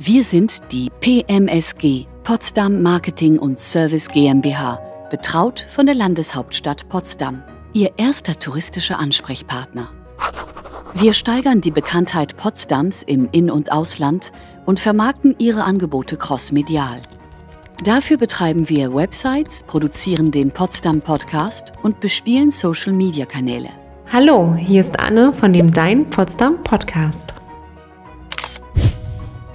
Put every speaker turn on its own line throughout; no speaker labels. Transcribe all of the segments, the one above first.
Wir sind die PMSG, Potsdam Marketing und Service GmbH, betraut von der Landeshauptstadt Potsdam, Ihr erster touristischer Ansprechpartner. Wir steigern die Bekanntheit Potsdams im In- und Ausland und vermarkten Ihre Angebote crossmedial. Dafür betreiben wir Websites, produzieren den Potsdam Podcast und bespielen Social-Media-Kanäle.
Hallo, hier ist Anne von dem Dein Potsdam Podcast.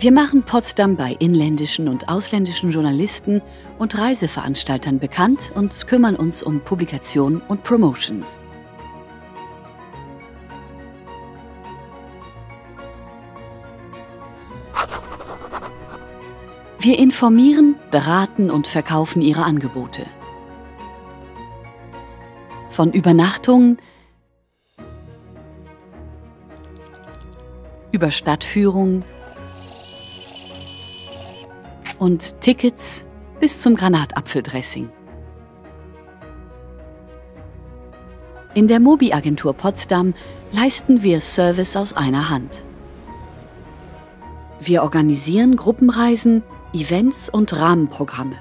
Wir machen Potsdam bei inländischen und ausländischen Journalisten und Reiseveranstaltern bekannt und kümmern uns um Publikation und Promotions. Wir informieren, beraten und verkaufen ihre Angebote. Von Übernachtungen über Stadtführungen und Tickets bis zum Granatapfeldressing. In der Mobi-Agentur Potsdam leisten wir Service aus einer Hand. Wir organisieren Gruppenreisen, Events und Rahmenprogramme.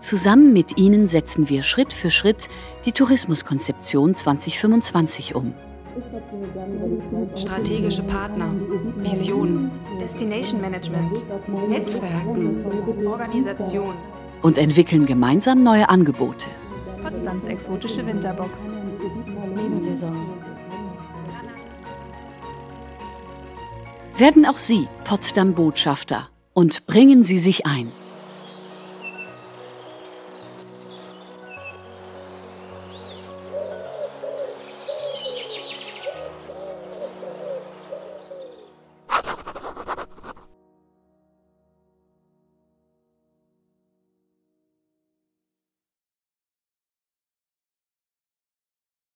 Zusammen mit Ihnen setzen wir Schritt für Schritt die Tourismuskonzeption 2025 um.
Strategische Partner, Visionen,
Destination Management,
Netzwerken,
Organisation,
und entwickeln gemeinsam neue Angebote.
Potsdams exotische Winterbox,
Nebensaison.
Werden auch Sie Potsdam Botschafter und bringen Sie sich ein.